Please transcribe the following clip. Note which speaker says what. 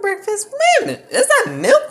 Speaker 1: breakfast. Wait a minute, is that milk?